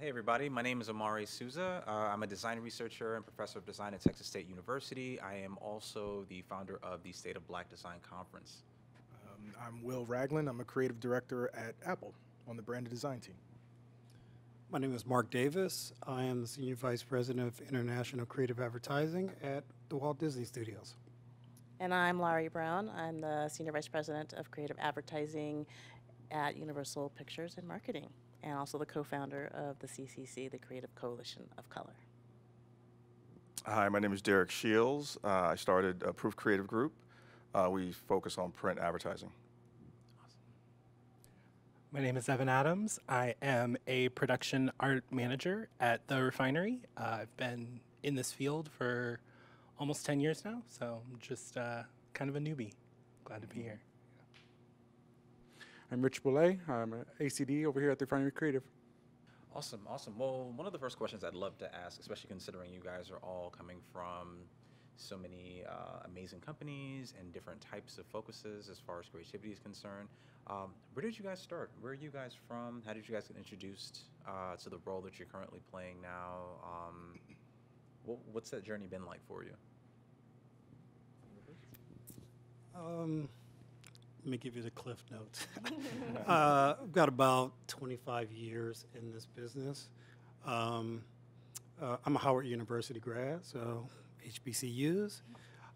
Hey everybody, my name is Omari Souza. Uh, I'm a design researcher and professor of design at Texas State University. I am also the founder of the State of Black Design Conference. Um, I'm Will Ragland. I'm a creative director at Apple on the branded design team. My name is Mark Davis. I am the Senior Vice President of International Creative Advertising at the Walt Disney Studios. And I'm Laurie Brown. I'm the Senior Vice President of Creative Advertising at Universal Pictures and Marketing, and also the co founder of the CCC, the Creative Coalition of Color. Hi, my name is Derek Shields. Uh, I started uh, Proof Creative Group. Uh, we focus on print advertising. My name is Evan Adams. I am a production art manager at The Refinery. Uh, I've been in this field for almost 10 years now, so I'm just uh, kind of a newbie. Glad to be here. I'm Rich Boulay. I'm an ACD over here at the Refinery Creative. Awesome, awesome. Well, one of the first questions I'd love to ask, especially considering you guys are all coming from so many uh, amazing companies and different types of focuses as far as creativity is concerned. Um, where did you guys start? Where are you guys from? How did you guys get introduced uh, to the role that you're currently playing now? Um, what, what's that journey been like for you? Um, let me give you the cliff notes. uh, I've got about 25 years in this business. Um, uh, I'm a Howard University grad, so HBCUs.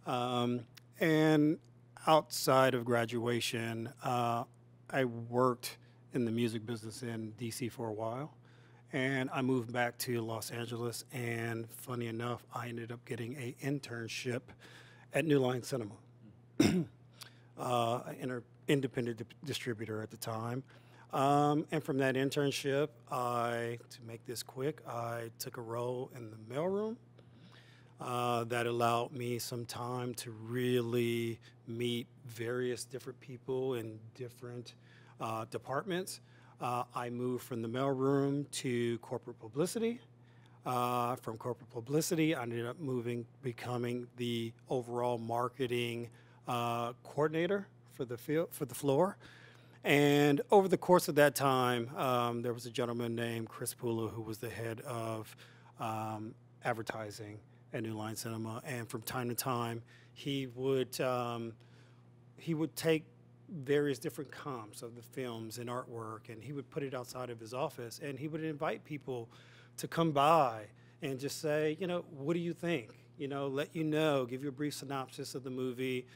Um, and outside of graduation, uh, I worked in the music business in DC for a while. And I moved back to Los Angeles, and funny enough, I ended up getting a internship at New Line Cinema, uh, an independent di- distributor at the time. Um, and from that internship, I, to make this quick, I took a role in the mailroom uh, that allowed me some time to really meet various different people in different uh, departments. Uh, I moved from the mailroom to corporate publicity. Uh, from corporate publicity, I ended up moving, becoming the overall marketing uh, coordinator for the field, for the floor. And over the course of that time, um, there was a gentleman named Chris Pula who was the head of um, advertising at New Line Cinema. And from time to time, he would um, he would take various different comps of the films and artwork, and he would put it outside of his office, and he would invite people to come by and just say, you know, what do you think? You know, let you know, give you a brief synopsis of the movie.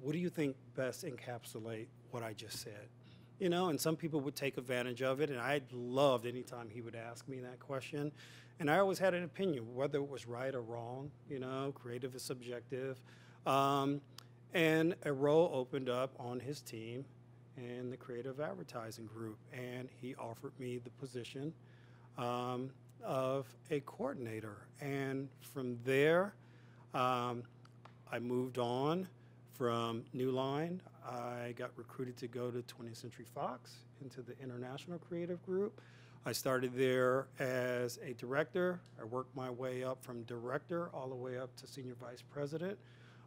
What do you think best encapsulate what I just said? You know, and some people would take advantage of it, and I loved anytime he would ask me that question. And I always had an opinion, whether it was right or wrong. You know, creative is subjective. Um, and a role opened up on his team in the creative advertising group, and he offered me the position um, of a coordinator. And from there, um, I moved on from New Line. I got recruited to go to 20th Century Fox into the international creative group. I started there as a director. I worked my way up from director all the way up to senior vice president,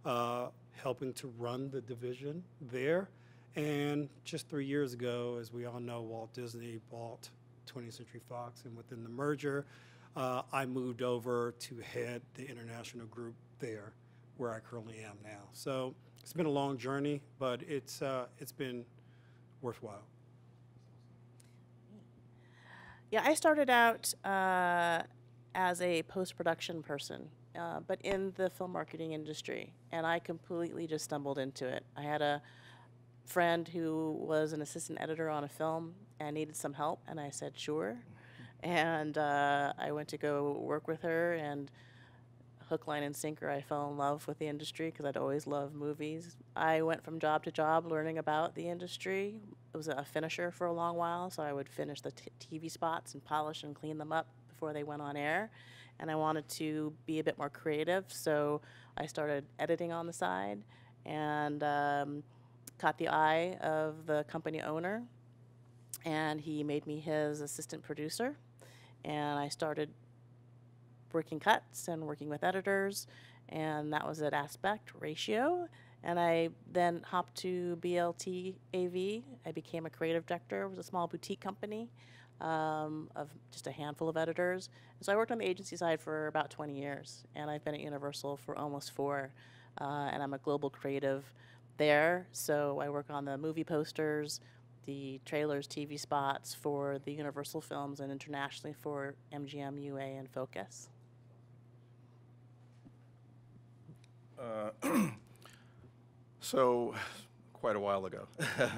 uh, helping to run the division there. And just three years ago, as we all know, Walt Disney bought 20th Century Fox, and within the merger, uh, I moved over to head the international group there, where I currently am now. So it's been a long journey, but it's uh, it's been worthwhile. Yeah, I started out uh, as a post production person, uh, but in the film marketing industry, and I completely just stumbled into it. I had a friend who was an assistant editor on a film and needed some help, and I said, sure. And uh, I went to go work with her, and hook, line, and sinker, I fell in love with the industry because I'd always loved movies. I went from job to job learning about the industry. I was a finisher for a long while, so I would finish the TV spots and polish and clean them up before they went on air. And I wanted to be a bit more creative, so I started editing on the side and um, caught the eye of the company owner. And he made me his assistant producer. And I started working cuts and working with editors, and that was at Aspect Ratio. And I then hopped to BLT AV. I became a creative director. It was a small boutique company. um, of just a handful of editors. And so I worked on the agency side for about 20 years, and I've been at Universal for almost four. Uh, and I'm a global creative there, so I work on the movie posters, the trailers, TV spots for the Universal films, and internationally for MGM, UA, and Focus. Uh, so, quite a while ago. uh,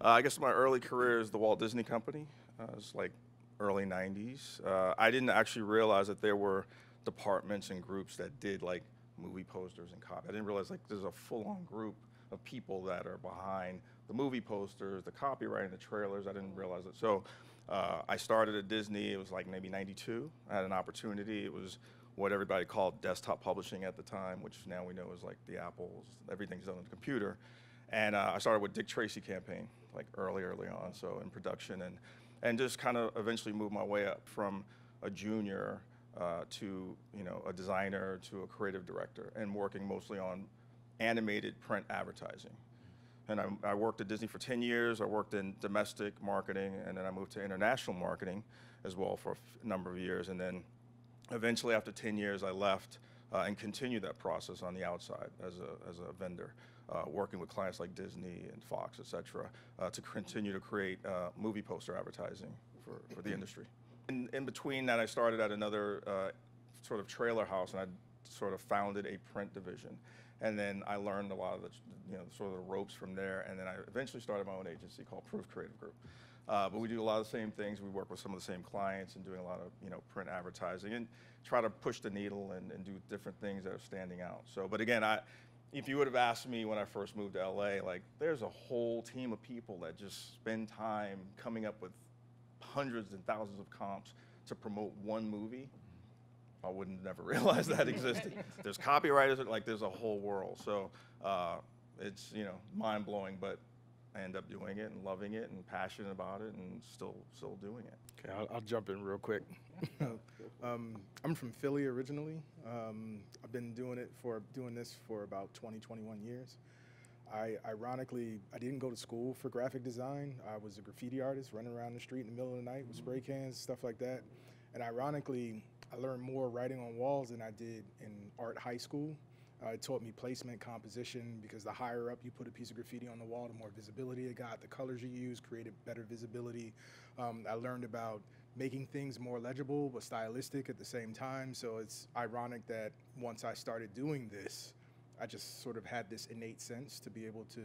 I guess my early career is the Walt Disney Company. Uh, it was like early 90s. Uh, I didn't actually realize that there were departments and groups that did like movie posters and copy. I didn't realize like there's a full-on group of people that are behind the movie posters, the copywriting, the trailers. I didn't realize it. So uh, I started at Disney. It was like maybe 92. I had an opportunity. It was what everybody called desktop publishing at the time, which now we know is like the Apples. Everything's done on the computer. And uh, I started with Dick Tracy campaign, like early, early on, so in production, and and just kind of eventually moved my way up from a junior uh, to you know a designer to a creative director, and working mostly on animated print advertising. And I, I, worked at Disney for 10 years. I worked in domestic marketing, and then I moved to international marketing as well for a number of years. And then eventually, after 10 years, I left uh, and continued that process on the outside as a, as a vendor, uh, working with clients like Disney and Fox, et cetera, uh, to continue to create uh, movie poster advertising for, for the industry. In, in between that, I started at another uh, sort of trailer house, and I sort of founded a print division. And then I learned a lot of the, you know, sort of the ropes from there. And then I eventually started my own agency called Proof Creative Group. Uh, but we do a lot of the same things. We work with some of the same clients and doing a lot of, you know, print advertising and try to push the needle and, and do different things that are standing out. So, but again, I, if you would have asked me when I first moved to LA, like there's a whole team of people that just spend time coming up with hundreds and thousands of comps to promote one movie. I wouldn't never realize that existed. there's copywriters, like there's a whole world. So uh, it's you know mind blowing, but I end up doing it and loving it and passionate about it and still still doing it. Okay, I'll, I'll jump in real quick. um, I'm from Philly originally. Um, I've been doing it for doing this for about 20, 21 years. I ironically I didn't go to school for graphic design. I was a graffiti artist running around the street in the middle of the night with spray cans, stuff like that. And ironically, I learned more writing on walls than I did in art high school. Uh, it taught me placement, composition, because the higher up you put a piece of graffiti on the wall, the more visibility it got. The colors you use created better visibility. Um, I learned about making things more legible but stylistic at the same time. So it's ironic that once I started doing this, I just sort of had this innate sense to be able to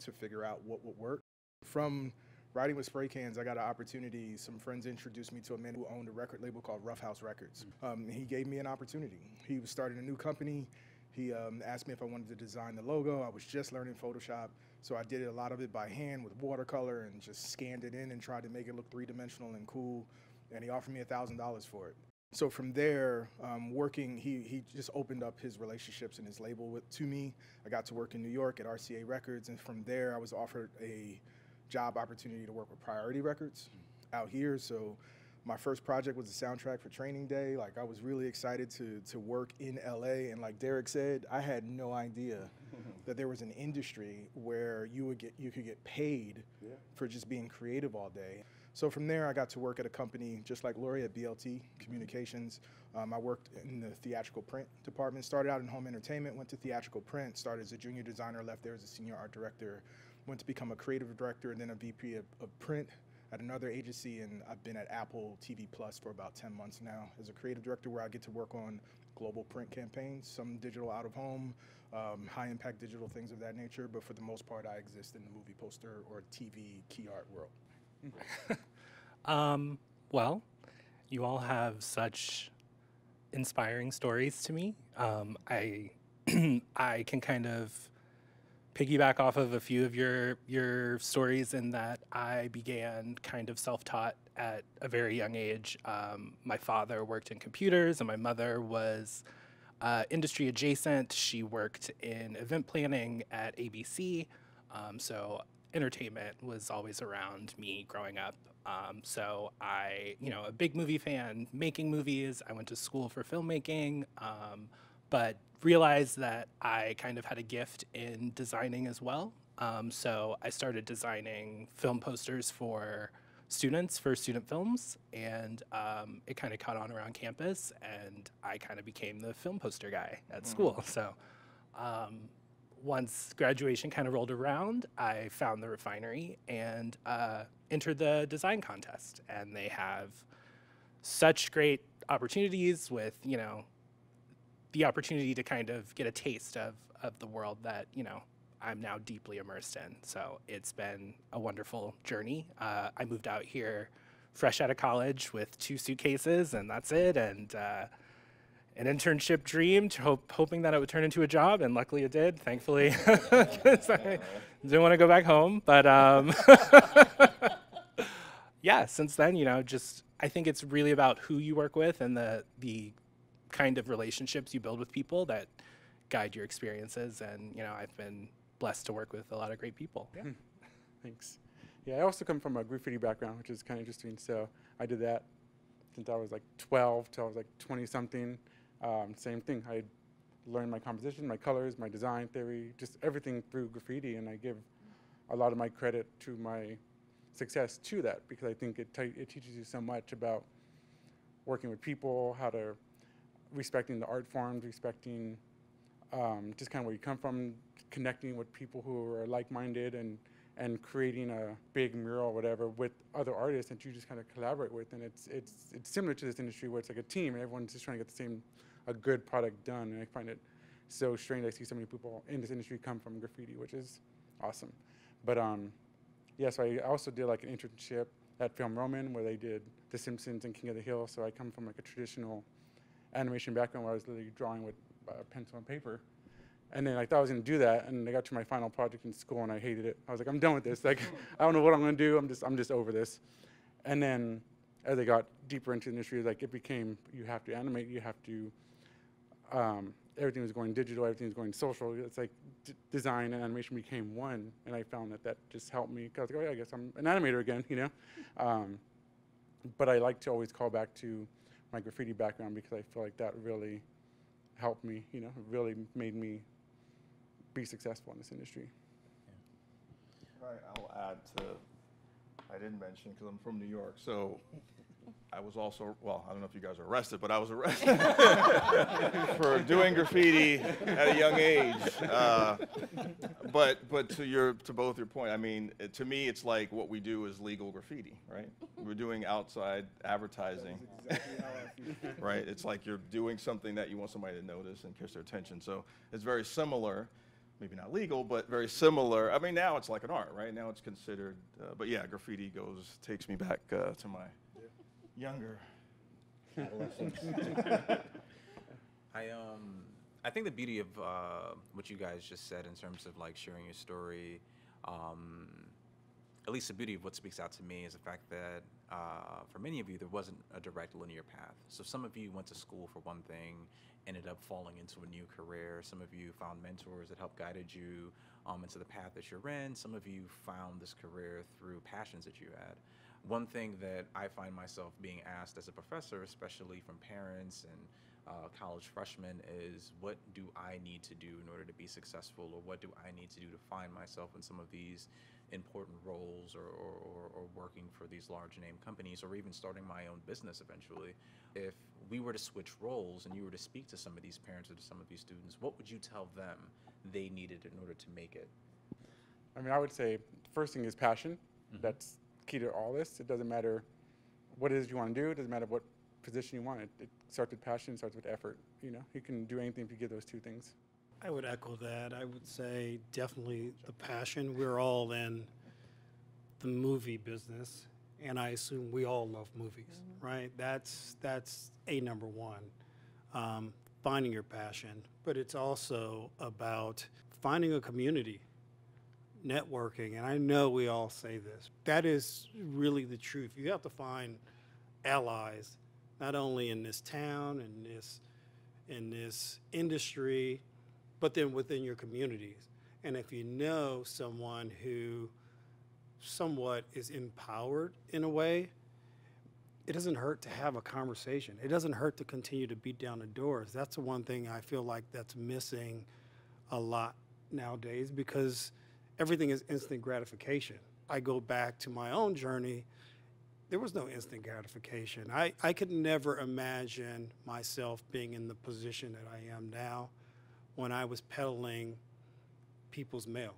to figure out what would work. From writing with spray cans, I got an opportunity. Some friends introduced me to a man who owned a record label called Ruffhouse Records. Um, he gave me an opportunity. He was starting a new company. He um, asked me if I wanted to design the logo. I was just learning Photoshop, so I did a lot of it by hand with watercolor and just scanned it in and tried to make it look three dimensional and cool. And he offered me a thousand dollars for it. So from there, um, working, he, he just opened up his relationships and his label with, to me. I got to work in New York at RCA Records, and from there, I was offered a job opportunity to work with Priority Records out here. So my first project was the soundtrack for Training Day. Like I was really excited to to work in LA, and like Derek said, I had no idea that there was an industry where you would get you could get paid yeah. for just being creative all day. So from there, I got to work at a company just like Lori at BLT Communications. Um, I worked in the theatrical print department. Started out in home entertainment, went to theatrical print. Started as a junior designer, left there as a senior art director. Went to become a creative director and then a VP of, of print at another agency, and I've been at Apple TV Plus for about 10 months now as a creative director, where I get to work on global print campaigns, some digital out of home, um, high impact digital things of that nature. But for the most part, I exist in the movie poster or TV key art world. um, well, you all have such inspiring stories to me. Um, I I can kind of piggyback off of a few of your your stories in that I began kind of self-taught at a very young age. Um, my father worked in computers, and my mother was uh, industry adjacent. She worked in event planning at ABC, um, so entertainment was always around me growing up. Um, so I, you know, a big movie fan, making movies. I went to school for filmmaking. Um, but realized that I kind of had a gift in designing as well. Um, so I started designing film posters for students for student films, and um, it kind of caught on around campus, and I kind of became the film poster guy at school. So um, once graduation kind of rolled around, I found the refinery and uh, entered the design contest, and they have such great opportunities with you know the opportunity to kind of get a taste of of the world that you know I'm now deeply immersed in. So it's been a wonderful journey. Uh, I moved out here fresh out of college with two suitcases, and that's it. And uh, an internship dream, to hope, hoping that it would turn into a job, and luckily it did. Thankfully, I didn't want to go back home, but. Um, yeah, since then, you know, just I think it's really about who you work with and the the kind of relationships you build with people that guide your experiences. And you know, I've been blessed to work with a lot of great people. Yeah. Thanks. Yeah, I also come from a graffiti background, which is kind of interesting. So I did that since I was like 12 till I was like 20 something. Um, same thing. I learned my composition, my colors, my design theory, just everything through graffiti, and I give a lot of my credit to my success to that because I think it, te- it teaches you so much about working with people, how to respecting the art forms, respecting um, just kind of where you come from, connecting with people who are like-minded, and and creating a big mural or whatever with other artists that you just kind of collaborate with. And it's it's it's similar to this industry where it's like a team and everyone's just trying to get the same a good product done. And I find it so strange. I see so many people in this industry come from graffiti, which is awesome. But um, yeah, so I also did like an internship at Film Roman where they did The Simpsons and King of the Hill. So I come from like a traditional animation background where I was literally drawing with uh, pencil and paper. And then I thought I was going to do that, and I got to my final project in school, and I hated it. I was like, I'm done with this. Like, I don't know what I'm going to do. I'm just, I'm just over this. And then, as I got deeper into the industry, like it became, you have to animate, you have to. Um, everything was going digital, everything was going social. It's like design and animation became one, and I found that that just helped me. Cause I was like, oh yeah, I guess I'm an animator again, you know. Um, but I like to always call back to my graffiti background because I feel like that really helped me, you know, really made me be successful in this industry. Right, I'll add to, I didn't mention, because I'm from New York, so I was also, well, I don't know if you guys were arrested, but I was arrested for doing graffiti at a young age. Uh, But, but to your, to both your point, I mean, it- to me, it's like what we do is legal graffiti, right? We're doing outside advertising. Right, it's like you're doing something that you want somebody to notice and catch their attention, so it's very similar maybe not legal, but very similar. I mean, now it's like an art, right? Now it's considered, uh, but yeah, graffiti goes, takes me back uh, to my younger adolescence. I um I think the beauty of uh, what you guys just said in terms of like sharing your story, um, at least the beauty of what speaks out to me is the fact that uh, for many of you there wasn't a direct linear path. So some of you went to school for one thing, ended up falling into a new career. Some of you found mentors that helped guided you um, into the path that you're in. Some of you found this career through passions that you had. One thing that I find myself being asked as a professor, especially from parents and uh, college freshmen, is what do I need to do in order to be successful, or what do I need to do to find myself in some of these important roles, or, or, or, or working for these large name companies, or even starting my own business eventually? If we were to switch roles and you were to speak to some of these parents or to some of these students, what would you tell them they needed in order to make it? I mean, I would say the first thing is passion. That's key to all this. It doesn't matter what it is you want to do. It doesn't matter what position you want. It, it starts with passion. It starts with effort. You know, you can do anything if you give those two things. I would echo that. I would say definitely the passion. We're all in the movie business, and I assume we all love movies, right? That's that's a number one. Um, finding your passion, but it's also about finding a community, networking, and I know we all say this. That is really the truth. You have to find allies, not only in this town and this in this industry, but then within your communities. And if you know someone who somewhat is empowered in a way, it doesn't hurt to have a conversation. It doesn't hurt to continue to beat down the doors. That's the one thing I feel like that's missing a lot nowadays because everything is instant gratification. I go back to my own journey there was no instant gratification. I, I could never imagine myself being in the position that I am now when I was peddling people's mail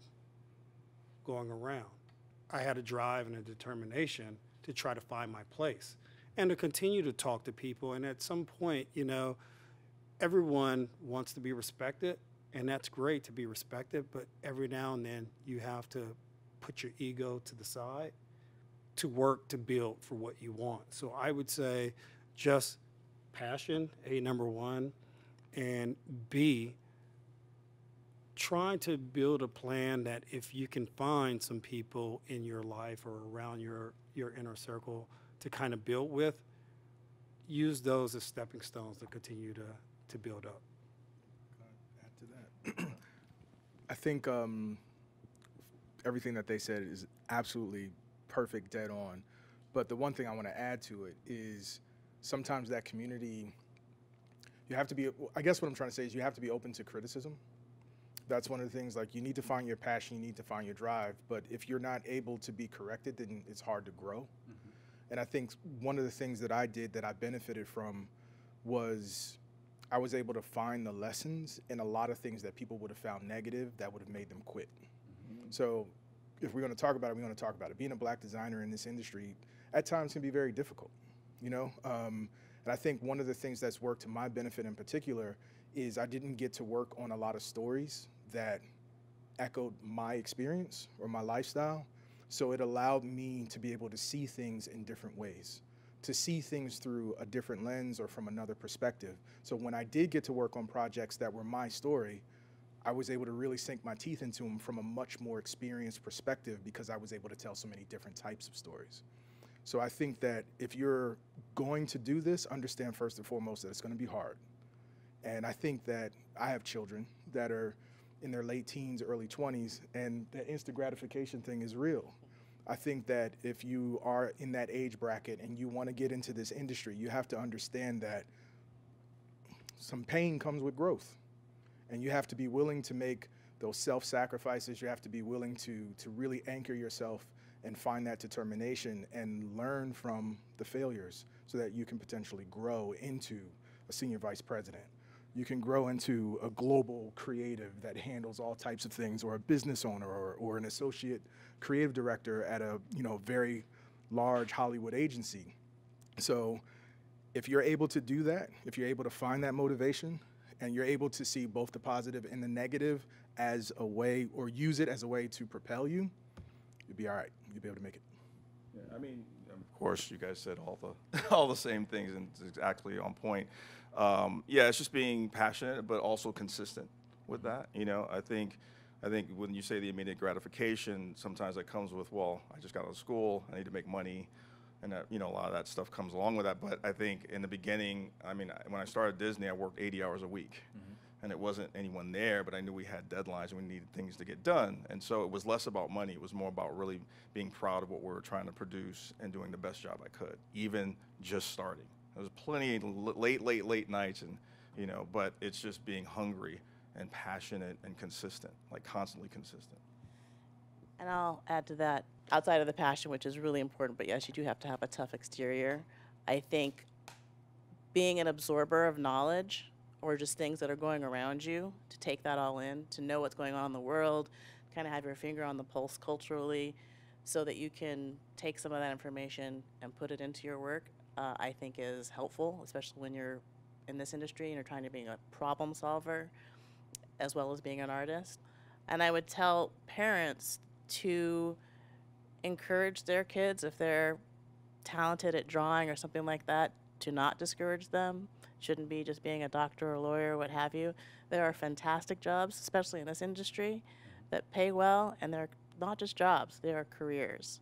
going around. I had a drive and a determination to try to find my place and to continue to talk to people. And at some point, you know, everyone wants to be respected, and that's great to be respected, but every now and then you have to put your ego to the side to work to build for what you want. So I would say just passion, A, number one, and B, trying to build a plan that if you can find some people in your life or around your, your inner circle to kind of build with, use those as stepping stones to continue to, to build up. Add to that. I think um, everything that they said is absolutely perfect, dead on. But the one thing I want to add to it is sometimes that community, you have to be, I guess what I'm trying to say is you have to be open to criticism. That's one of the things, like, you need to find your passion, you need to find your drive. But if you're not able to be corrected, then it's hard to grow. And I think one of the things that I did that I benefited from was I was able to find the lessons in a lot of things that people would have found negative that would have made them quit. So if we're going to talk about it, we're going to talk about it. Being a black designer in this industry at times can be very difficult, you know? Um, and I think one of the things that's worked to my benefit in particular is I didn't get to work on a lot of stories that echoed my experience or my lifestyle. So it allowed me to be able to see things in different ways, to see things through a different lens or from another perspective. So when I did get to work on projects that were my story, I was able to really sink my teeth into them from a much more experienced perspective because I was able to tell so many different types of stories. So I think that if you're going to do this, understand first and foremost that it's going to be hard. And I think that I have children that are in their late teens, early 20s, and that instant gratification thing is real. I think that if you are in that age bracket and you want to get into this industry, you have to understand that some pain comes with growth. And you have to be willing to make those self sacrifices. You have to be willing to, to really anchor yourself and find that determination and learn from the failures so that you can potentially grow into a senior vice president. You can grow into a global creative that handles all types of things, or a business owner, or, or an associate creative director at a you know very large Hollywood agency. So, if you're able to do that, if you're able to find that motivation, and you're able to see both the positive and the negative as a way, or use it as a way to propel you, you'll be all right. You'll be able to make it. Yeah, I mean, of course, you guys said all the all the same things, and it's exactly on point. Um, yeah, it's just being passionate, but also consistent with that. You know, I think, I think when you say the immediate gratification, sometimes that comes with, well, I just got out of school, I need to make money, and that, you know, a lot of that stuff comes along with that. But I think in the beginning, I mean, when I started Disney, I worked 80 hours a week. And it wasn't anyone there, but I knew we had deadlines and we needed things to get done. And so it was less about money. It was more about really being proud of what we were trying to produce and doing the best job I could, even just starting. There was plenty late, late, late nights, and you know, but it's just being hungry and passionate and consistent, like constantly consistent. And I'll add to that, outside of the passion, which is really important, but yes, you do have to have a tough exterior. I think being an absorber of knowledge or just things that are going around you, to take that all in, to know what's going on in the world, kind of have your finger on the pulse culturally, so that you can take some of that information and put it into your work, uh, I think is helpful, especially when you're in this industry and you're trying to be a problem solver as well as being an artist. And I would tell parents to encourage their kids if they're talented at drawing or something like that to not discourage them. Shouldn't be just being a doctor or lawyer, or what have you. There are fantastic jobs, especially in this industry, that pay well, and they're not just jobs, they are careers.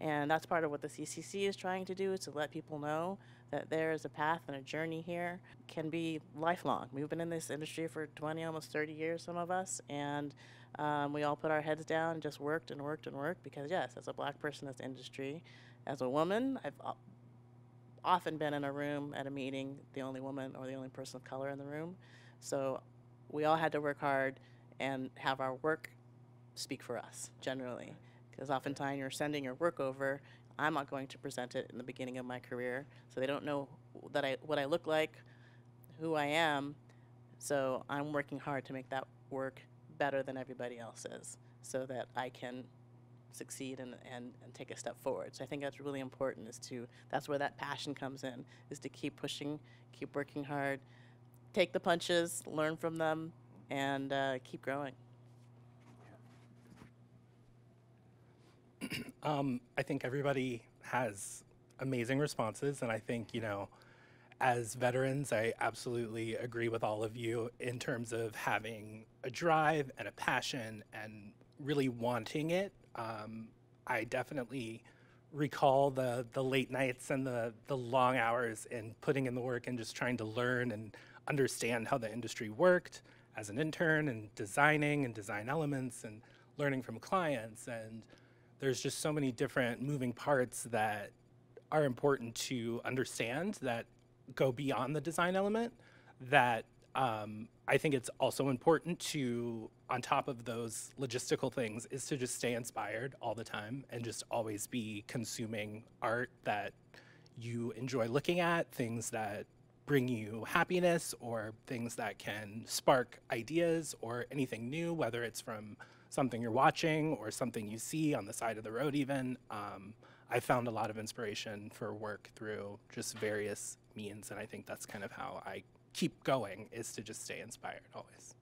And that's part of what the CCC is trying to do is to let people know that there is a path and a journey here can be lifelong. We've been in this industry for 20, almost 30 years, some of us, and um, we all put our heads down and just worked and worked and worked because, yes, as a black person in this industry, as a woman, I've often been in a room at a meeting, the only woman or the only person of color in the room. So we all had to work hard and have our work speak for us generally. Because oftentimes you're sending your work over I'm not going to present it in the beginning of my career, so they don't know that I what I look like, who I am. So I'm working hard to make that work better than everybody else's, so that I can succeed and, and, and take a step forward. So I think that's really important is to that's where that passion comes in, is to keep pushing, keep working hard, take the punches, learn from them, and uh, keep growing. Um, I think everybody has amazing responses, and I think, you know, as veterans, I absolutely agree with all of you in terms of having a drive and a passion and really wanting it. Um, I definitely recall the the late nights and the the long hours and putting in the work and just trying to learn and understand how the industry worked as an intern and designing and design elements and learning from clients and there's just so many different moving parts that are important to understand that go beyond the design element that um, I think it's also important to, on top of those logistical things, is to just stay inspired all the time and just always be consuming art that you enjoy looking at, things that bring you happiness or things that can spark ideas or anything new, whether it's from something you're watching or something you see on the side of the road, even. Um, I found a lot of inspiration for work through just various means, and I think that's kind of how I keep going is to just stay inspired always.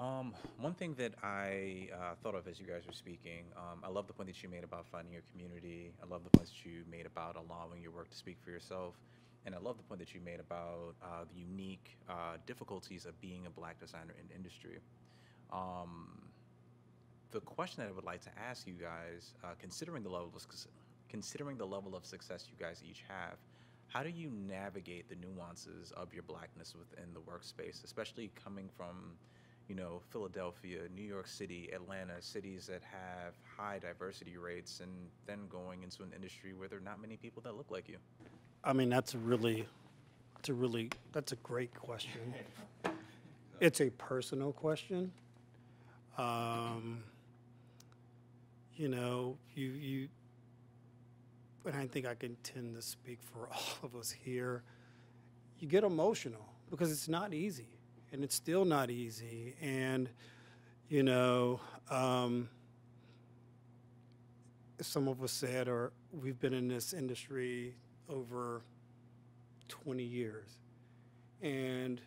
Um, one thing that I uh, thought of as you guys were speaking, um, I love the point that you made about finding your community. I love the points that you made about allowing your work to speak for yourself. And I love the point that you made about uh, the unique uh, difficulties of being a black designer in industry. Um, the question that I would like to ask you guys, uh, considering the level of considering the level of success you guys each have, how do you navigate the nuances of your blackness within the workspace, especially coming from, you know, Philadelphia, New York City, Atlanta, cities that have high diversity rates, and then going into an industry where there are not many people that look like you? I mean, that's a really, it's a really, that's a great question. It's a personal question. Um, you know, you, you, and I think I can tend to speak for all of us here. You get emotional because it's not easy, and it's still not easy. And, you know, um, some of us said, or we've been in this industry over 20 years. And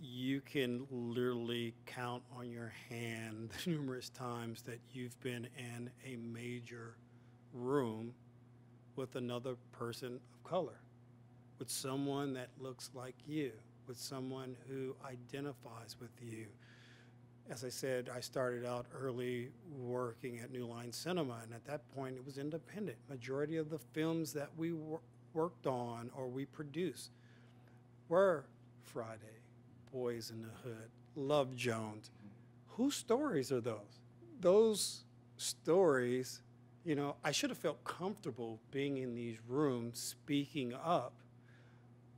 you can literally count on your hand the numerous times that you've been in a major room with another person of color, with someone that looks like you, with someone who identifies with you. As I said, I started out early working at New Line Cinema, and at that point it was independent. Majority of the films that we wor- worked on or we produced were Friday, Boyz n the Hood, Love Jones. Whose stories are those? Those stories, you know, I should have felt comfortable being in these rooms speaking up,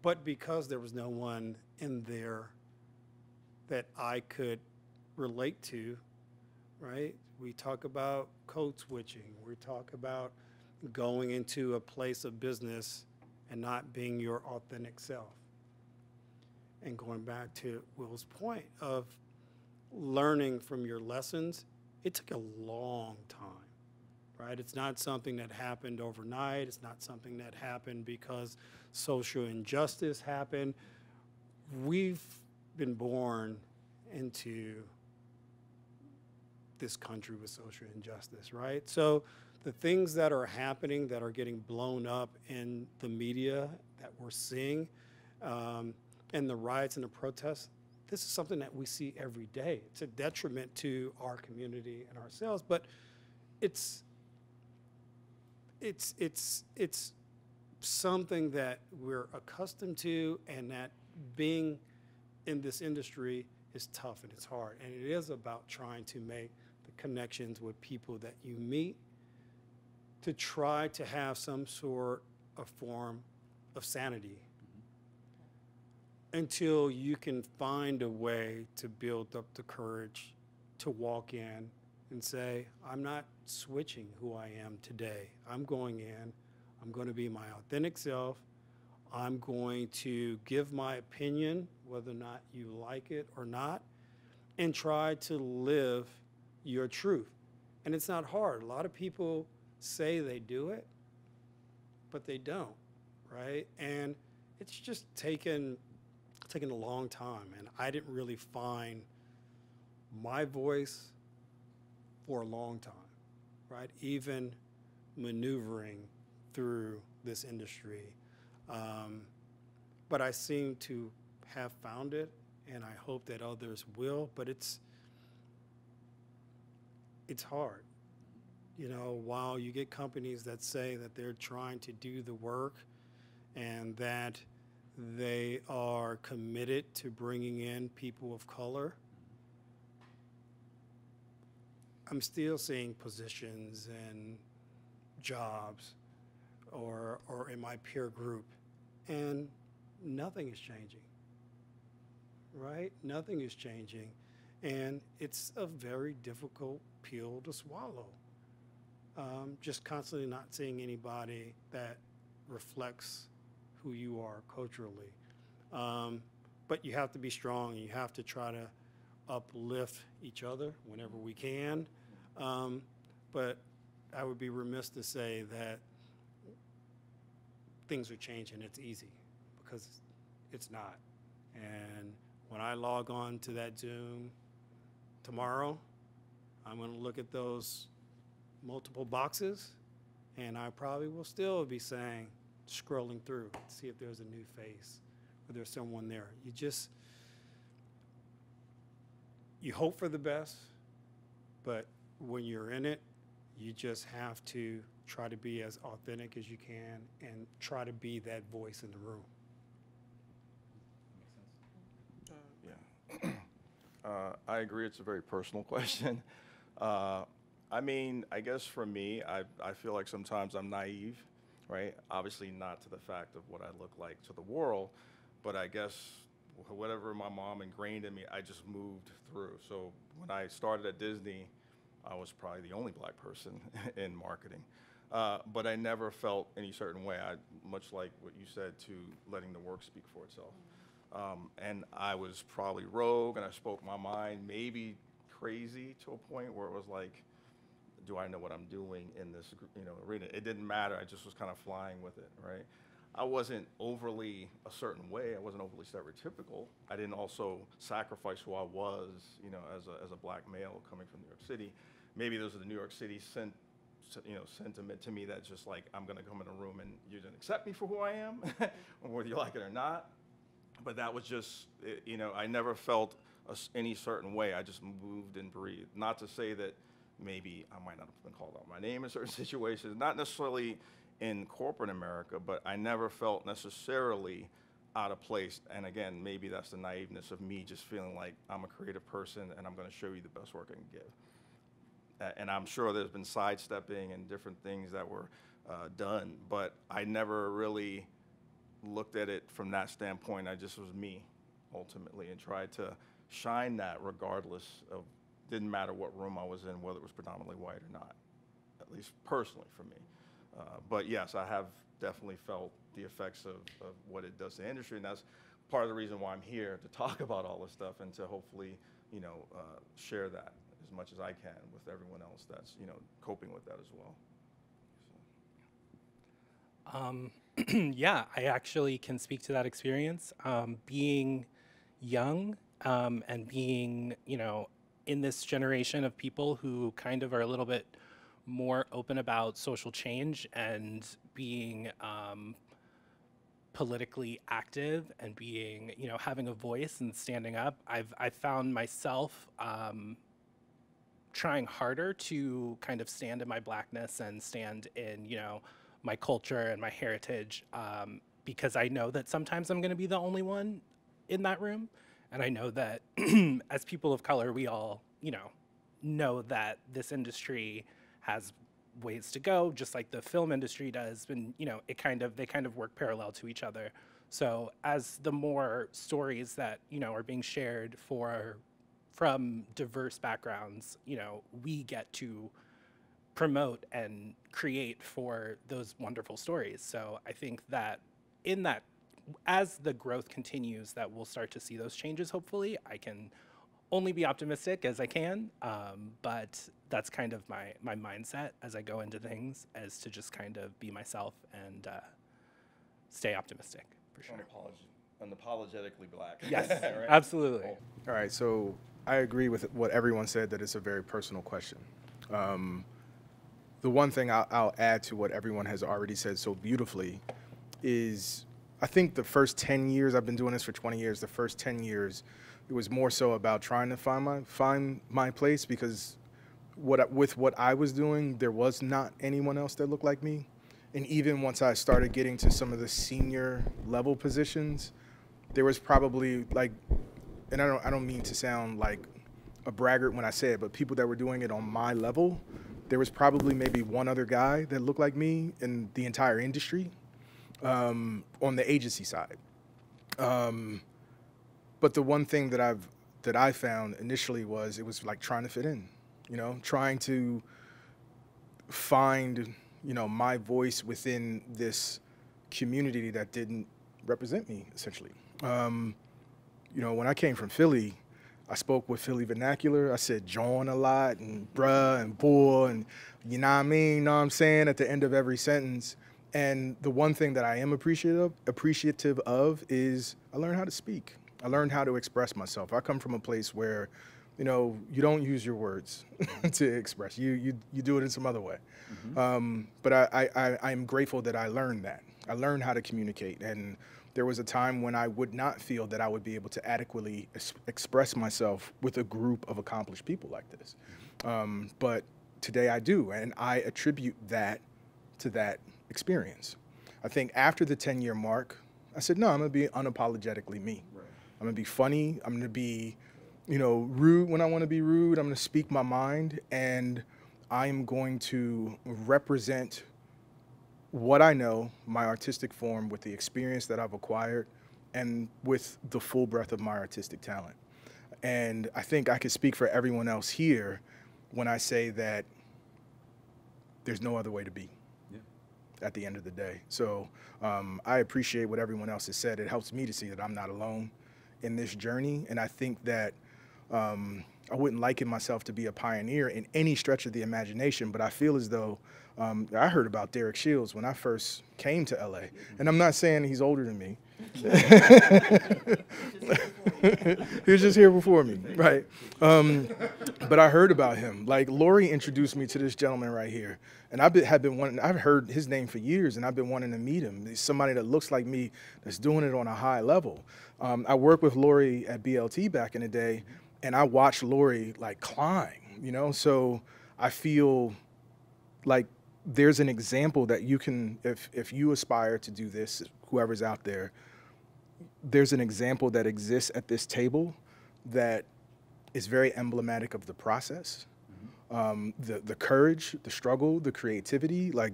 but because there was no one in there that I could relate to, right? We talk about code switching. We talk about going into a place of business and not being your authentic self. And going back to Will's point of learning from your lessons, it took a long time, right? It's not something that happened overnight. It's not something that happened because social injustice happened. We've been born into this country with social injustice, right? So the things that are happening that are getting blown up in the media that we're seeing, um, and the riots and the protests, this is something that we see every day. It's a detriment to our community and ourselves, but it's it's it's it's something that we're accustomed to, and that being in this industry is tough and it's hard, and it is about trying to make connections with people that you meet to try to have some sort of form of sanity until you can find a way to build up the courage to walk in and say, I'm not switching who I am today. I'm going in, I'm going to be my authentic self. I'm going to give my opinion, whether or not you like it or not, and try to live your truth. And it's not hard. A lot of people say they do it, but they don't, right? And it's just taken taken a long time, and I didn't really find my voice for a long time, right? Even maneuvering through this industry. Um, but I seem to have found it, and I hope that others will. But it's it's hard. You know, while you get companies that say that they're trying to do the work and that they are committed to bringing in people of color, I'm still seeing positions and jobs or, or in my peer group, and nothing is changing, right? Nothing is changing. And it's a very difficult pill to swallow. Um, just constantly not seeing anybody that reflects who you are culturally. Um, but you have to be strong. And you have to try to uplift each other whenever we can. Um, but I would be remiss to say that things are changing. It's easy because it's not. And when I log on to that Zoom tomorrow, I'm going to look at those multiple boxes and I probably will still be saying, scrolling through, see if there's a new face or there's someone there. You just, you hope for the best, but when you're in it, you just have to try to be as authentic as you can and try to be that voice in the room. Yeah. Uh, I agree, it's a very personal question. Uh, I mean, I guess for me, I, I feel like sometimes I'm naive, right? Obviously, not to the fact of what I look like to the world, but I guess whatever my mom ingrained in me, I just moved through. So when I started at Disney, I was probably the only black person in marketing. Uh, but I never felt any certain way. I, much like what you said, to letting the work speak for itself. Um, and I was probably rogue, and I spoke my mind, maybe crazy to a point where it was like, do I know what I'm doing in this, you know, arena? It didn't matter. I just was kind of flying with it, right? I wasn't overly a certain way. I wasn't overly stereotypical. I didn't also sacrifice who I was, you know, as a, as a black male coming from New York City. Maybe there's the New York City sent, you know, sentiment to me that's just like I'm gonna come in a room and you're gonna accept me for who I am, whether you like it or not but that was just eh, you know i never felt a any certain way. I just moved and breathed. Not to say that maybe i might not have been called out my name in certain situations not necessarily in corporate america but i never felt necessarily out of place. And again maybe that's the naiveness of me just feeling like i'm a creative person and i'm going to show you the best work i can give and I'm sure there's been sidestepping and different things that were uh, done, but I never really looked at it from that standpoint. I just was me ultimately and tried to shine that regardless of, didn't matter what room I was in, whether it was predominantly white or not, at least personally for me. Uh, but yes, I have definitely felt the effects of, of what it does to the industry, and that's part of the reason why I'm here to talk about all this stuff and to hopefully, you know, uh, share that as much as I can with everyone else that's, you know, coping with that as well. So. Um, yeah, I actually can speak to that experience. Um, being young um, and being, you know, in this generation of people who kind of are a little bit more open about social change and being um, politically active and being, you know, having a voice and standing up. I've I've found myself um, trying harder to kind of stand in my blackness and stand in, you know, my culture and my heritage um, because I know that sometimes I'm going to be the only one in that room. And I know that as people of color, we all, you know, know that this industry has ways to go, just like the film industry does. And, you know, it kind of, they kind of work parallel to each other. So as the more stories that, you know, are being shared for from diverse backgrounds, you know, we get to promote and create for those wonderful stories. So I think that in that, as the growth continues, that we'll start to see those changes. Hopefully, I can only be optimistic as I can, um, but that's kind of my my mindset as I go into things, as to just kind of be myself and uh, stay optimistic for sure. Unapolog- unapologetically black. Yes, Right? absolutely. All right, so I agree with what everyone said that it's a very personal question. Um, the one thing I'll, I'll add to what everyone has already said so beautifully is I think the first 10 years, I've been doing this for 20 years, the first 10 years, it was more so about trying to find my, find my place because what, with what I was doing, there was not anyone else that looked like me. And even once I started getting to some of the senior level positions, there was probably like and I don't I don't mean to sound like a braggart when I say it, but people that were doing it on my level, there was probably maybe one other guy that looked like me in the entire industry um, on the agency side. Um, but the one thing that I've that I found initially was it was like trying to fit in, you know, trying to find you know my voice within this community that didn't represent me essentially. Um, you know, when I came from Philly, I spoke with Philly vernacular. I said jawn a lot and bruh and boy and you know what I mean, you know what I'm saying at the end of every sentence. And the one thing that I am appreciative appreciative of is I learned how to speak. I learned how to express myself. I come from a place where, you know, you don't use your words to express. You you you do it in some other way. Um, but I, I, I I'm grateful that I learned that. I learned how to communicate and there was a time when I would not feel that I would be able to adequately es- express myself with a group of accomplished people like this. Um, but today I do, and I attribute that to that experience. I think after the 10 year mark, I said, no, I'm gonna be unapologetically me. I'm gonna be funny. I'm gonna be, you know, rude when I wanna be rude. I'm gonna speak my mind, and I'm going to represent what I know, my artistic form, with the experience that I've acquired, and with the full breadth of my artistic talent. And I think I can speak for everyone else here when I say that there's no other way to be at the end of the day. So um, I appreciate what everyone else has said. It helps me to see that I'm not alone in this journey. And I think that um, I wouldn't liken myself to be a pioneer in any stretch of the imagination, but I feel as though um, I heard about Derek Shields when I first came to LA. And I'm not saying he's older than me. He was just here before me, right? Um, but I heard about him. Like Lori introduced me to this gentleman right here, and I've been, have been wanting. I've heard his name for years, and I've been wanting to meet him. He's somebody that looks like me, that's doing it on a high level. Um, I worked with Lori at BLT back in the day, and I watched Lori like climb. You know, so I feel like there's an example that you can, if if you aspire to do this, whoever's out there, there's an example that exists at this table that is very emblematic of the process, um, the the courage, the struggle, the creativity. Like,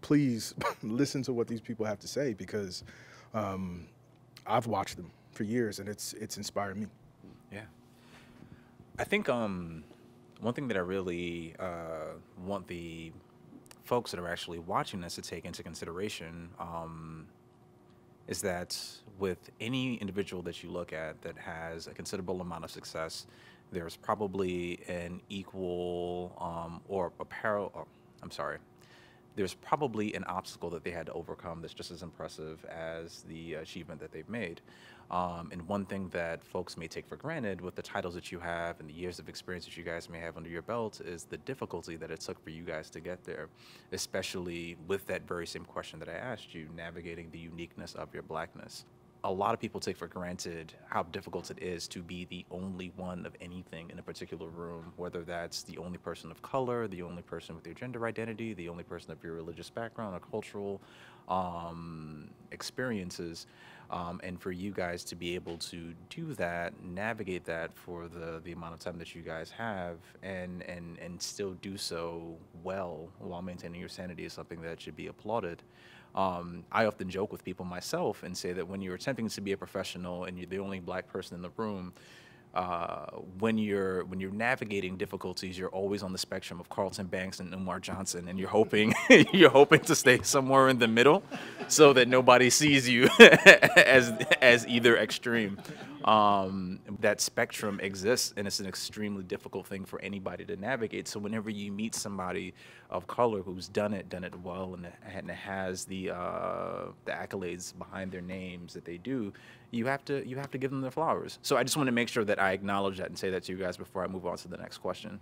please listen to what these people have to say because um, I've watched them for years and it's it's inspired me. Yeah. I think um, one thing that I really uh, want the folks that are actually watching this to take into consideration um, is that with any individual that you look at that has a considerable amount of success, there's probably an equal um, or a parallel. Or, I'm sorry. There's probably an obstacle that they had to overcome that's just as impressive as the achievement that they've made. Um, and one thing that folks may take for granted with the titles that you have and the years of experience that you guys may have under your belt is the difficulty that it took for you guys to get there, especially with that very same question that I asked you, navigating the uniqueness of your blackness. A lot of people take for granted how difficult it is to be the only one of anything in a particular room, whether that's the only person of color, the only person with your gender identity, the only person of your religious background or cultural um, experiences. Um, and for you guys to be able to do that, navigate that for the, the amount of time that you guys have, and, and, and still do so well while maintaining your sanity is something that should be applauded. Um, I often joke with people myself and say that when you're attempting to be a professional and you're the only black person in the room, uh, when you're when you're navigating difficulties, you're always on the spectrum of Carlton Banks and Umar Johnson, and you're hoping you're hoping to stay somewhere in the middle, so that nobody sees you as as either extreme. Um, that spectrum exists, and it's an extremely difficult thing for anybody to navigate. So whenever you meet somebody of color who's done it, done it well, and, and has the uh, the accolades behind their names that they do, you have to you have to give them their flowers. So I just want to make sure that I acknowledge that and say that to you guys before I move on to the next question.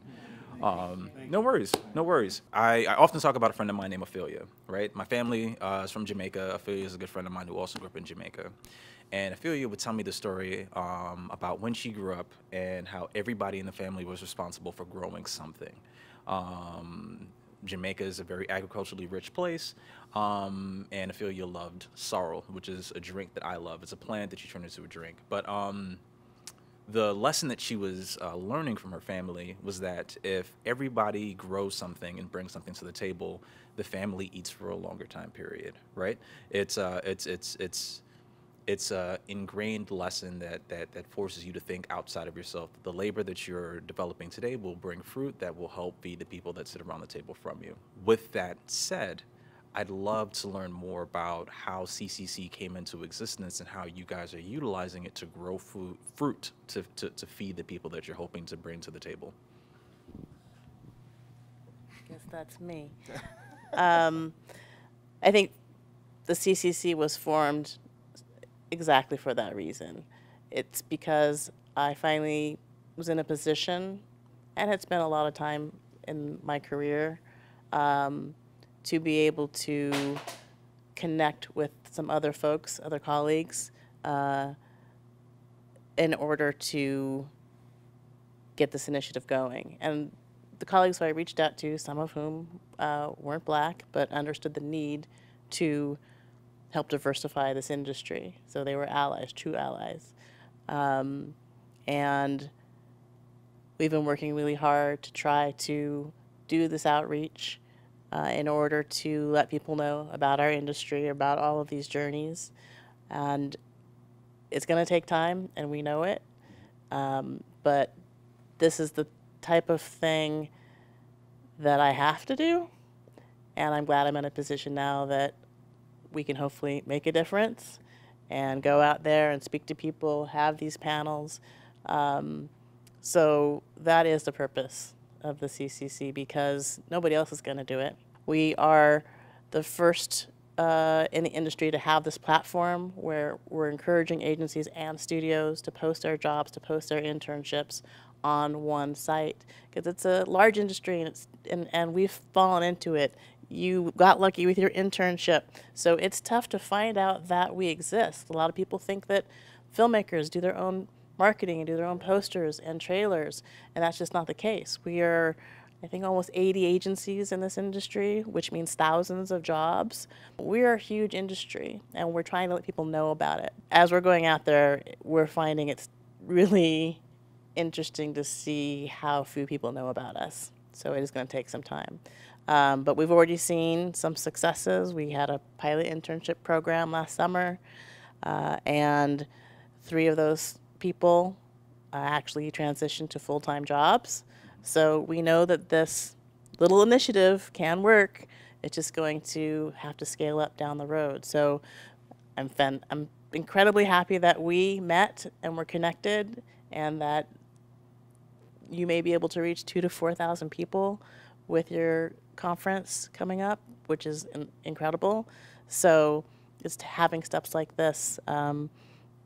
Um, no worries, no worries. I, I often talk about a friend of mine named Ophelia, right? My family uh, is from Jamaica. Ophelia is a good friend of mine who also grew up in Jamaica. And Ophelia would tell me the story um, about when she grew up and how everybody in the family was responsible for growing something. Um, Jamaica is a very agriculturally rich place, um, and Ophelia loved sorrel, which is a drink that I love. It's a plant that you turn into a drink. But um, the lesson that she was uh, learning from her family was that if everybody grows something and brings something to the table, the family eats for a longer time period, right? It's uh, it's it's it's it's a ingrained lesson that, that that forces you to think outside of yourself. The labor that you're developing today will bring fruit that will help feed the people that sit around the table from you. With that said, I'd love to learn more about how CCC came into existence and how you guys are utilizing it to grow food, fruit to, to, to feed the people that you're hoping to bring to the table. I Guess that's me. um, I think the CCC was formed exactly for that reason. It's because I finally was in a position and had spent a lot of time in my career um, to be able to connect with some other folks, other colleagues, uh, in order to get this initiative going. And the colleagues who I reached out to, some of whom uh, weren't black, but understood the need to help diversify this industry. So they were allies, true allies. Um, and we've been working really hard to try to do this outreach uh, in order to let people know about our industry, about all of these journeys. And it's going to take time, and we know it. Um, but this is the type of thing that I have to do. And I'm glad I'm in a position now that we can hopefully make a difference and go out there and speak to people, have these panels. Um, so that is the purpose of the CCC because nobody else is going to do it. We are the first uh, in the industry to have this platform where we're encouraging agencies and studios to post their jobs, to post their internships on one site because it's a large industry and it's and, and we've fallen into it you got lucky with your internship. So it's tough to find out that we exist. A lot of people think that filmmakers do their own marketing and do their own posters and trailers, and that's just not the case. We are, I think, almost 80 agencies in this industry, which means thousands of jobs. We're a huge industry, and we're trying to let people know about it. As we're going out there, we're finding it's really interesting to see how few people know about us. So it is going to take some time. Um, but we've already seen some successes. We had a pilot internship program last summer, uh, and three of those people uh, actually transitioned to full time jobs. So we know that this little initiative can work. It's just going to have to scale up down the road. So I'm, I'm incredibly happy that we met and we're connected, and that you may be able to reach two to 4,000 people with your conference coming up, which is in- incredible. So just having steps like this um,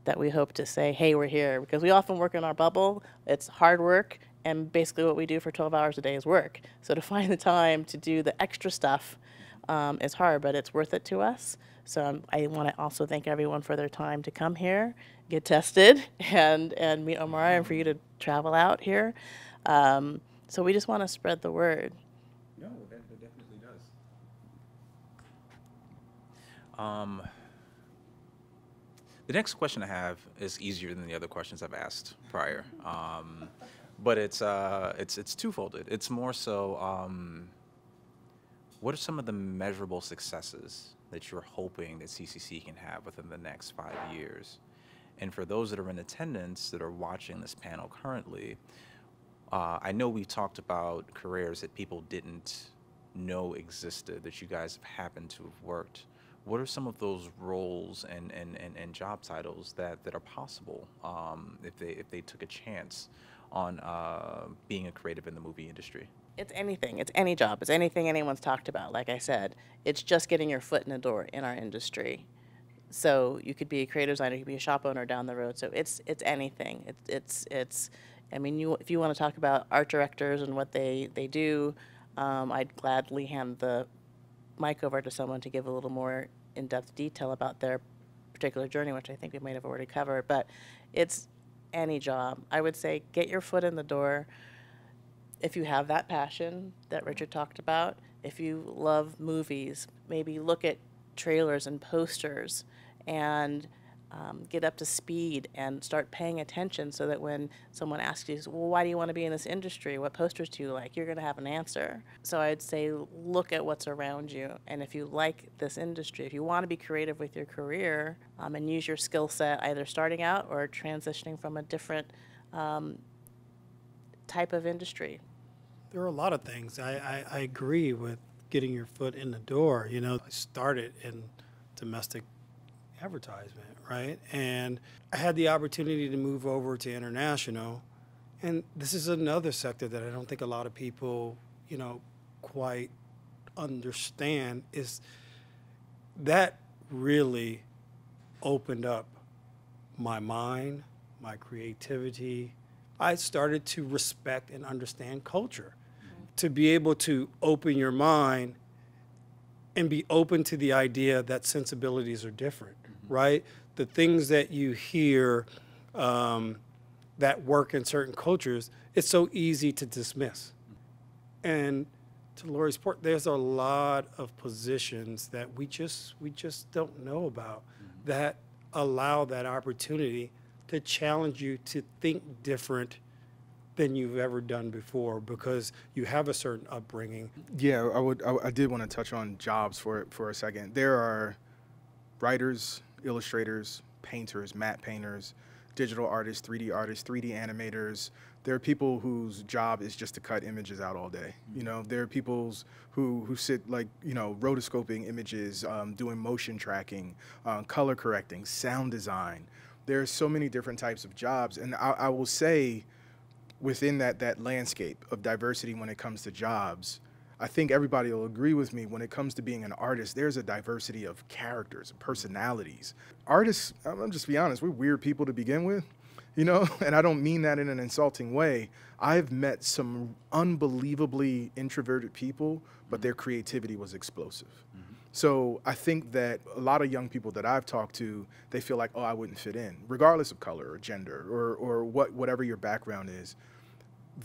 that we hope to say, hey, we're here, because we often work in our bubble. It's hard work, and basically what we do for 12 hours a day is work. So to find the time to do the extra stuff um, is hard, but it's worth it to us. So um, I want to also thank everyone for their time to come here, get tested, and and meet Omar, and for you to travel out here. Um, so we just want to spread the word. No, that, that definitely does. Um, the next question I have is easier than the other questions I've asked prior, um, but it's uh, it's it's twofolded. It's more so, um, what are some of the measurable successes that you're hoping that CCC can have within the next five years? And for those that are in attendance that are watching this panel currently, uh, I know we talked about careers that people didn't know existed that you guys have happened to have worked. What are some of those roles and, and, and, and job titles that, that are possible um, if, they, if they took a chance on uh, being a creative in the movie industry? It's anything. It's any job. It's anything anyone's talked about. Like I said, it's just getting your foot in the door in our industry. So you could be a creative designer, you could be a shop owner down the road. So it's it's anything. It's it's it's. I mean, you if you want to talk about art directors and what they they do, um, I'd gladly hand the mic over to someone to give a little more in-depth detail about their particular journey, which I think we might have already covered. But it's any job. I would say get your foot in the door if you have that passion that Richard talked about, if you love movies, maybe look at trailers and posters and um, get up to speed and start paying attention so that when someone asks you, well, why do you want to be in this industry? What posters do you like? You're going to have an answer. So I'd say look at what's around you. And if you like this industry, if you want to be creative with your career um, and use your skill set either starting out or transitioning from a different um, type of industry, There are a lot of things. I, I, I agree with getting your foot in the door. You know, I started in domestic advertisement, right? And I had the opportunity to move over to international. And this is another sector that I don't think a lot of people, you know, quite understand is that really opened up my mind, my creativity. I started to respect and understand culture. To be able to open your mind and be open to the idea that sensibilities are different, mm-hmm. right? The things that you hear um, that work in certain cultures, it's so easy to dismiss. And to Lori's point, there's a lot of positions that we just we just don't know about that allow that opportunity to challenge you to think different than you've ever done before because you have a certain upbringing. Yeah, I would. I, I did want to touch on jobs for for a second. There are writers, illustrators, painters, matte painters, digital artists, 3D artists, 3D animators. There are people whose job is just to cut images out all day. You know, there are people's who who sit like you know rotoscoping images, um, doing motion tracking, uh, color correcting, sound design. There are so many different types of jobs, and I, I will say within that that landscape of diversity when it comes to jobs, I think everybody will agree with me when it comes to being an artist, there's a diversity of characters and personalities. Artists, I'm just be honest, we're weird people to begin with, you know, and I don't mean that in an insulting way. I've met some unbelievably introverted people, but their creativity was explosive. Mm-hmm. So I think that a lot of young people that I've talked to, they feel like, oh, I wouldn't fit in, regardless of color or gender or, or what whatever your background is.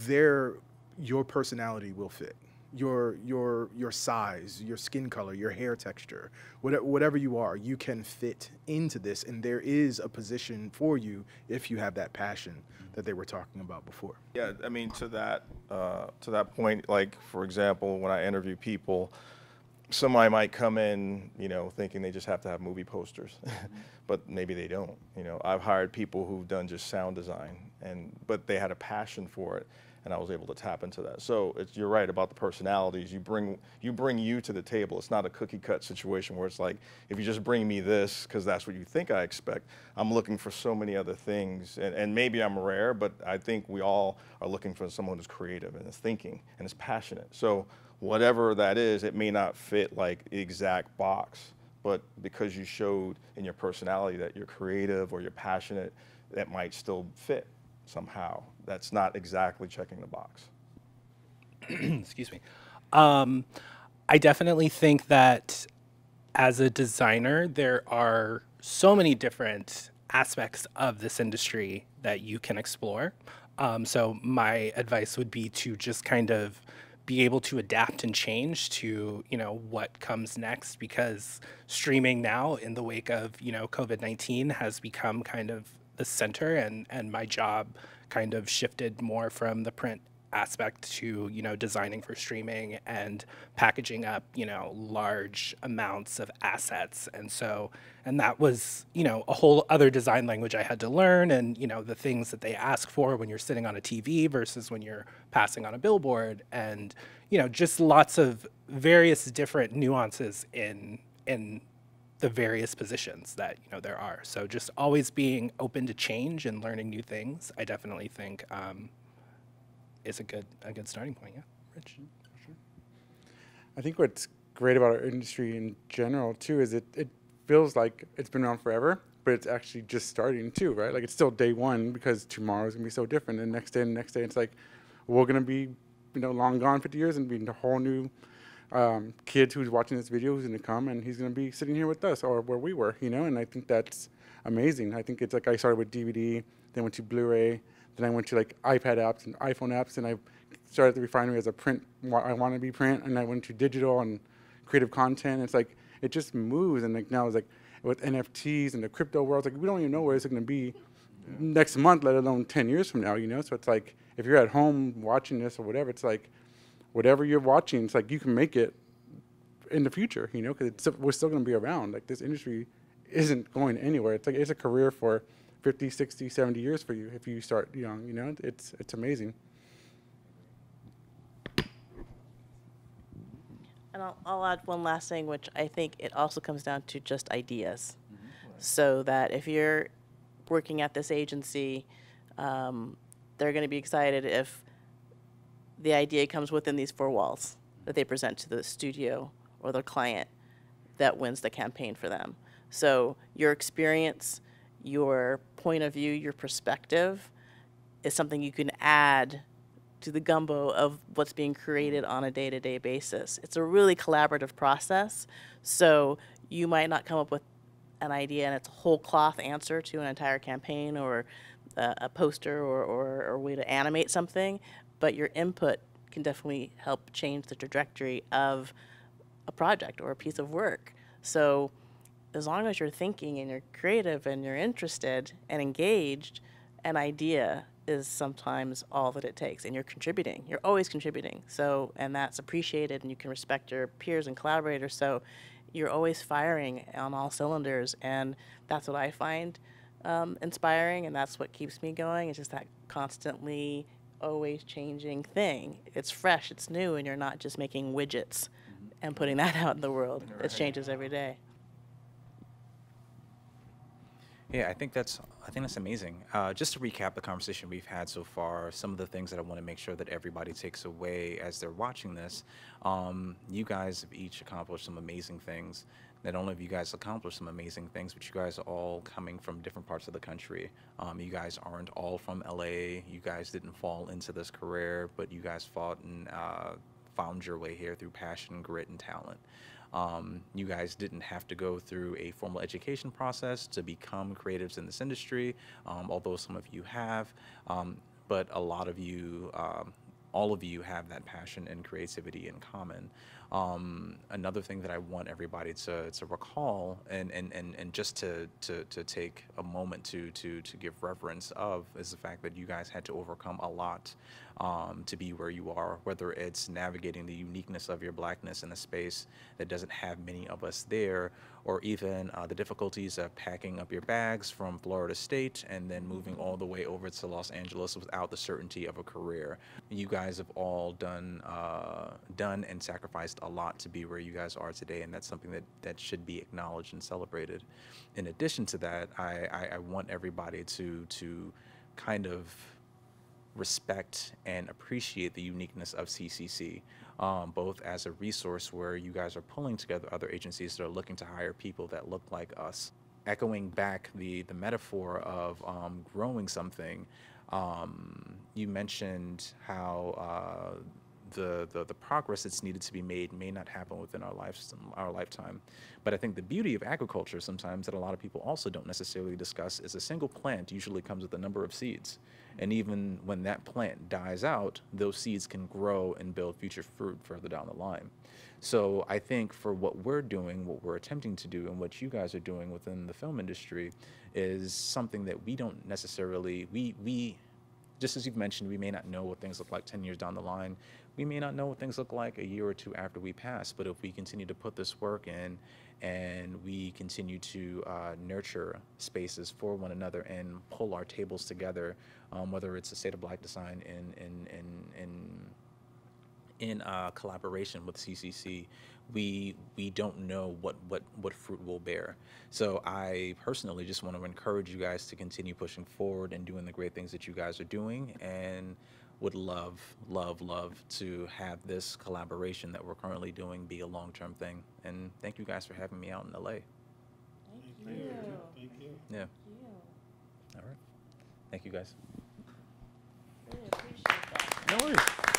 Their your personality will fit. Your your your size, your skin color, your hair texture, whatever, whatever you are, you can fit into this, and there is a position for you if you have that passion that they were talking about before. Yeah, I mean, to that, uh, to that point, like, for example, when I interview people, somebody might come in, you know, thinking they just have to have movie posters, but maybe they don't. You know, I've hired people who've done just sound design, and but they had a passion for it, and I was able to tap into that. So you're right about the personalities. You bring you bring you to the table. It's not a cookie cut situation where it's like if you just bring me this because that's what you think I expect. I'm looking for so many other things, and, and maybe I'm rare, but I think we all are looking for someone who's creative and is thinking and is passionate. So whatever that is, it may not fit like the exact box, but because you showed in your personality that you're creative or you're passionate, that might still fit somehow. That's not exactly checking the box. excuse me. Um, I definitely think that as a designer, there are so many different aspects of this industry that you can explore. Um, so my advice would be to just kind of be able to adapt and change to you know what comes next because streaming now in the wake of you know covid-19 has become kind of the center and and my job kind of shifted more from the print aspect to you know designing for streaming and packaging up you know large amounts of assets. And so and that was you know a whole other design language i had to learn and you know the things that they ask for when you're sitting on a tv versus when you're passing on a billboard. And you know just lots of various different nuances in in the various positions that you know there are so just always being open to change and learning new things i definitely think um, is a good a good starting point yeah rich I think what's great about our industry in general too is it, it feels like it's been around forever, but it's actually just starting too, right? Like it's still day one because tomorrow's gonna be so different. And next day and next day, it's like we're gonna be, you know, long gone 50 years and be in a whole new um, kid who's watching this video who's gonna come and he's gonna be sitting here with us or where we were, you know. And I think that's amazing. I think it's like I started with DVD, then went to Blu-ray, then I went to like iPad apps and iPhone apps, and I started the refinery as a print. I want to be print, and I went to digital and creative content. It's like it just moves, and like now it's like with NFTs and the crypto world, it's like we don't even know where it's going to be next month, let alone ten years from now. You know, so it's like if you're at home watching this or whatever, it's like whatever you're watching, it's like you can make it in the future. You know, because we're still going to be around. Like this industry isn't going anywhere. It's like it's a career for 50, 60, 70 years for you if you start young. You know, it's it's amazing. And I'll, I'll add one last thing, which I think it also comes down to just ideas. So that if you're working at this agency, um, they're going to be excited if the idea comes within these four walls that they present to the studio or the client that wins the campaign for them. So your experience, your point of view, your perspective is something you can add to the gumbo of what's being created on a day-to-day basis. It's a really collaborative process. So you might not come up with an idea and it's a whole cloth answer to an entire campaign or a, a poster or, or, or way to animate something, but your input can definitely help change the trajectory of a project or a piece of work. So as long as you're thinking and you're creative and you're interested and engaged, an idea is sometimes all that it takes and you're contributing. You're always contributing. So and that's appreciated and you can respect your peers and collaborators. So you're always firing on all cylinders and that's what i find um, inspiring and that's what keeps me going. It's just that constantly always changing thing it's fresh it's new and you're not just making widgets and putting that out in the world it changes every day Yeah, I think that's I think that's amazing. Uh, just to recap the conversation we've had so far, some of the things that I want to make sure that everybody takes away as they're watching this. Um, you guys have each accomplished some amazing things. Not only have you guys accomplished some amazing things, but you guys are all coming from different parts of the country. Um, you guys aren't all from LA. You guys didn't fall into this career, but you guys fought and uh, found your way here through passion, grit, and talent. Um, you guys didn't have to go through a formal education process to become creatives in this industry, um, although some of you have. Um, but a lot of you, um, all of you, have that passion and creativity in common. Um, another thing that I want everybody to, to recall and, and, and, and just to, to, to take a moment to, to, to give reverence of is the fact that you guys had to overcome a lot um, to be where you are, whether it's navigating the uniqueness of your blackness in a space that doesn't have many of us there, or even uh, the difficulties of packing up your bags from Florida State and then moving all the way over to Los Angeles without the certainty of a career. You guys have all done uh, done and sacrificed a lot to be where you guys are today, and that's something that, that should be acknowledged and celebrated. In addition to that, I, I, I want everybody to to kind of respect and appreciate the uniqueness of CCC, um, both as a resource where you guys are pulling together other agencies that are looking to hire people that look like us. Echoing back the, the metaphor of um, growing something, um, you mentioned how uh, the, the, the progress that's needed to be made may not happen within our, lives, our lifetime. But I think the beauty of agriculture sometimes that a lot of people also don't necessarily discuss is a single plant usually comes with a number of seeds. And even when that plant dies out, those seeds can grow and build future fruit further down the line. So I think for what we're doing, what we're attempting to do, and what you guys are doing within the film industry is something that we don't necessarily, we, we just as you've mentioned, we may not know what things look like 10 years down the line. We may not know what things look like a year or two after we pass, but if we continue to put this work in and we continue to uh, nurture spaces for one another and pull our tables together, um, whether it's a state of black design in, in, in, in in uh, collaboration with CCC, we we don't know what what what fruit will bear. So I personally just want to encourage you guys to continue pushing forward and doing the great things that you guys are doing, and would love love love to have this collaboration that we're currently doing be a long term thing. And thank you guys for having me out in LA. Thank you. Thank you. Yeah. Thank All right. Thank you guys. Really appreciate that. No worries.